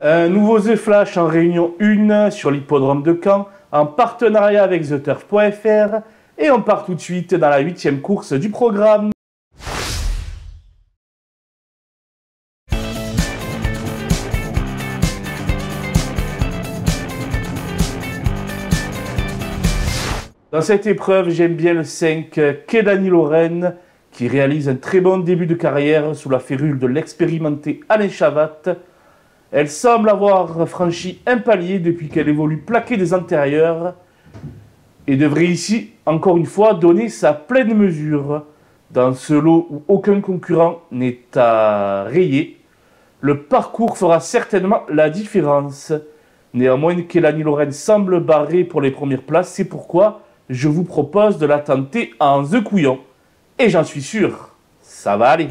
Un nouveau The Flash en réunion 1 sur l'hippodrome de Caen en partenariat avec TheTurf.fr et on part tout de suite dans la huitième course du programme. Dans cette épreuve, j'aime bien le 5 Kedani Lorraine qui réalise un très bon début de carrière sous la férule de l'expérimenté Alain Chavat. Elle semble avoir franchi un palier depuis qu'elle évolue plaquée des antérieurs et devrait ici, encore une fois, donner sa pleine mesure. Dans ce lot où aucun concurrent n'est à rayer, le parcours fera certainement la différence. Néanmoins, Kelani Lorraine semble barré pour les premières places, c'est pourquoi je vous propose de la tenter en The Couillon. Et j'en suis sûr, ça va aller.